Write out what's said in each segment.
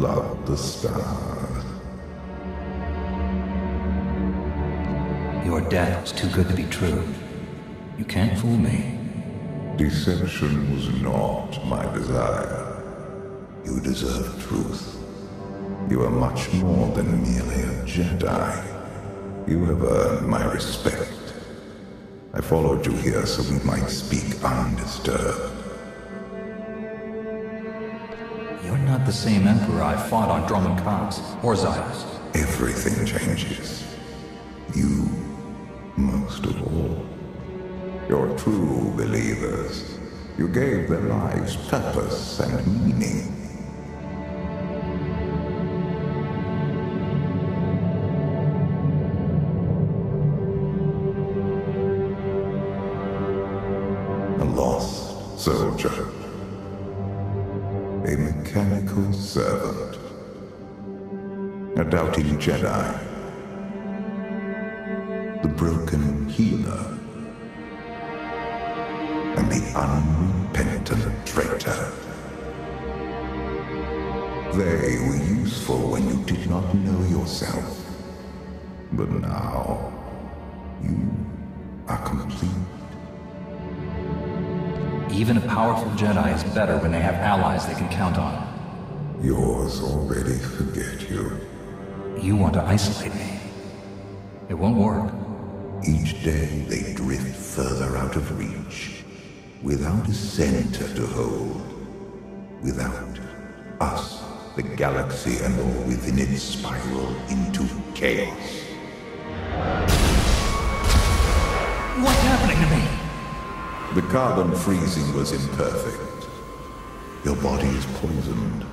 loved the stars. Your death is too good to be true. You can't fool me. Deception was not my desire. You deserve truth. You are much more than merely a Jedi. You have earned my respect. I followed you here so we might speak undisturbed. The same Emperor I fought on Dromund Kaas or. Everything changes. You, most of all. You're true believers. You gave their lives purpose and meaning. A lost soldier. Servant. A doubting Jedi. The broken healer. And the unrepentant traitor. They were useful when you did not know yourself. But now, you are complete. Even a powerful Jedi is better when they have allies they can count on. Yours already forget you. You want to isolate me. It won't work. Each day they drift further out of reach, without a center to hold, without us, the galaxy and all within it spiral into chaos. What's happening to me? The carbon freezing was imperfect. Your body is poisoned,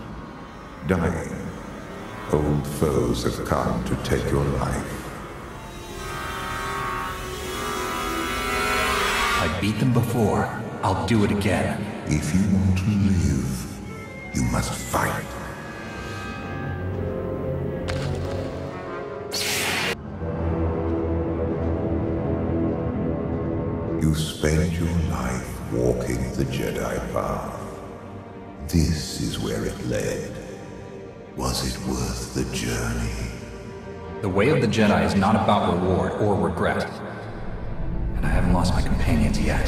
dying. Old foes have come to take your life. I beat them before. I'll do it again. If you want to live, you must fight. You spend your life walking the Jedi path. This is where it led. Was it worth the journey? The way of the Jedi is not about reward or regret. And I haven't lost my companions yet.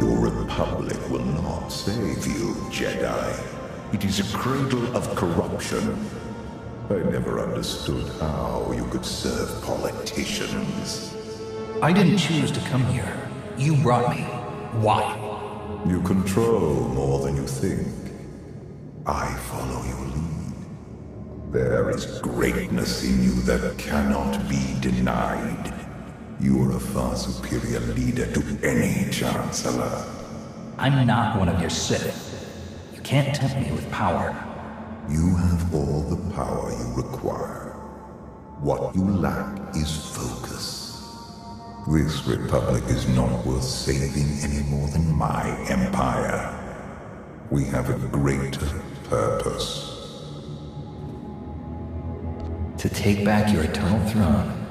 Your republic will not save you, Jedi. It is a cradle of corruption. I never understood how you could serve politicians. I didn't choose to come here. You brought me. Why? You control more than you think. I follow your lead. There is greatness in you that cannot be denied. You are a far superior leader to any Chancellor. I'm not one of your Sith. You can't tempt me with power. You have all the power you require. What you lack is focus. This republic is not worth saving any more than my empire. We have a greater purpose. To take back your eternal throne.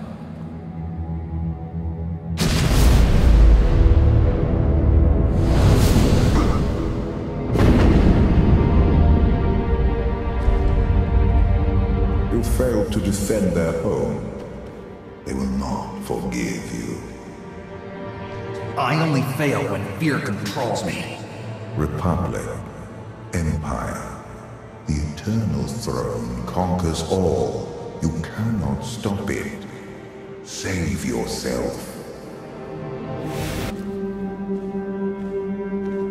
To defend their home. They will not forgive you. I only fail when fear controls me. Republic, Empire, the eternal throne conquers all. You cannot stop it. Save yourself.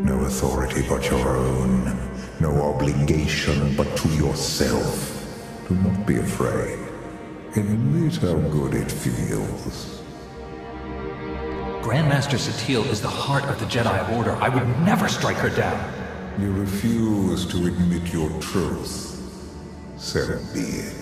No authority but your own. No obligation but to yourself. Do not be afraid. Admit how good it feels. Grandmaster Satele is the heart of the Jedi Order. I would never strike her down. You refuse to admit your truth. So be it.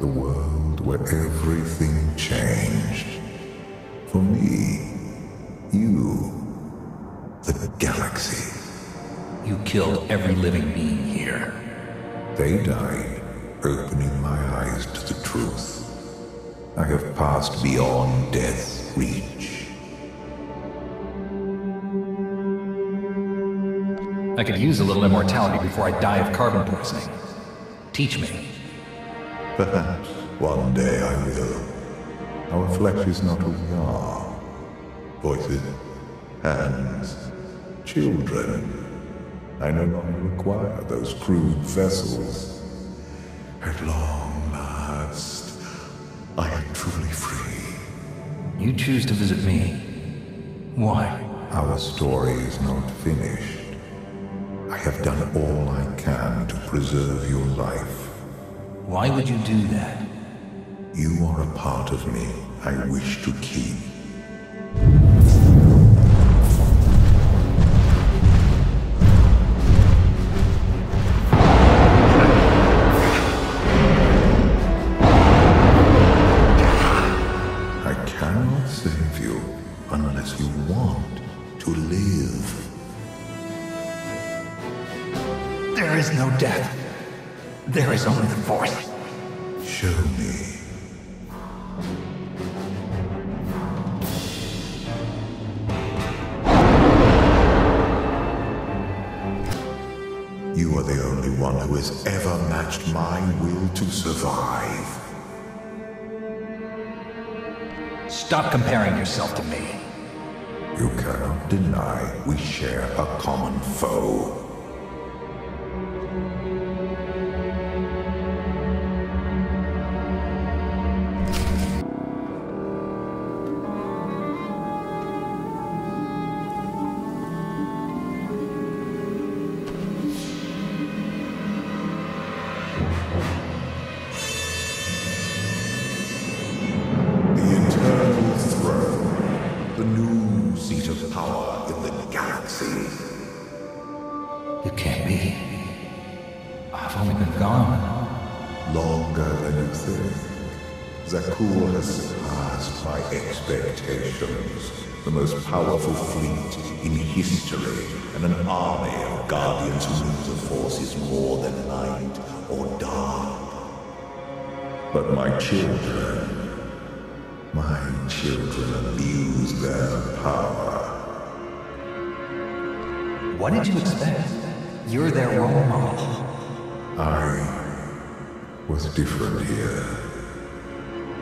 The world where everything changed. For me, you, the galaxy. You killed every living being here. They died, opening my eyes to the truth. I have passed beyond death's reach. I could use a little immortality before I die of carbon poisoning. Teach me. Perhaps one day I will. Our flesh is not who we are. Voices, hands, children. I no longer require those crude vessels. At long last, I am truly free. You choose to visit me. Why? Our story is not finished. I have done all I can to preserve your life. Why would you do that? You are a part of me I wish to keep. There is no death. There is only the Force. Show me. You are the only one who has ever matched my will to survive. Stop comparing yourself to me. You cannot deny we share a common foe. Longer than you think. Zakuul has surpassed my expectations. The most powerful fleet in history, and an army of guardians who knew the Force is more than light or dark. But my children, my children abuse their power. What did you expect? You're their role model. I was different here.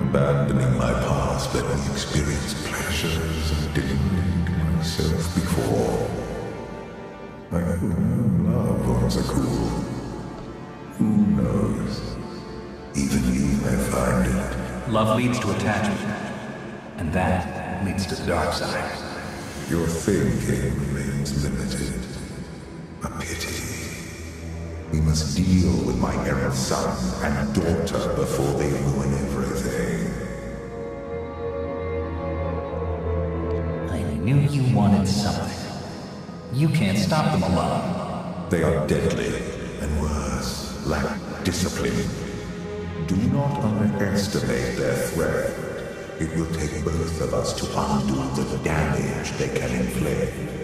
Abandoning my past let me experience pleasures I didn't need myself before. I known love on Zakuul. Who knows? Even you may find it. Love leads to attachment. And that leads to the dark side. Your thinking remains limited. A pity. We must deal with my errant son and daughter before they ruin everything. I knew you wanted something. You can't stop them alone. They are deadly, and worse, lack discipline. Do not underestimate their threat. It will take both of us to undo the damage they can inflict.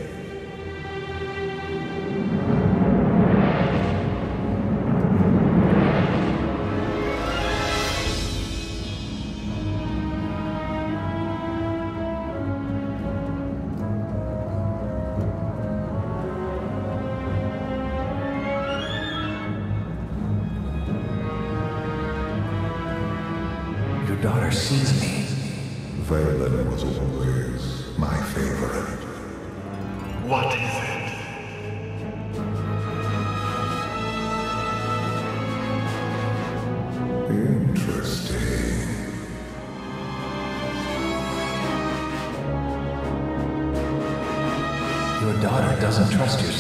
Your daughter sees me. Vaylin was always my favorite. What is it? Interesting. Your daughter doesn't trust your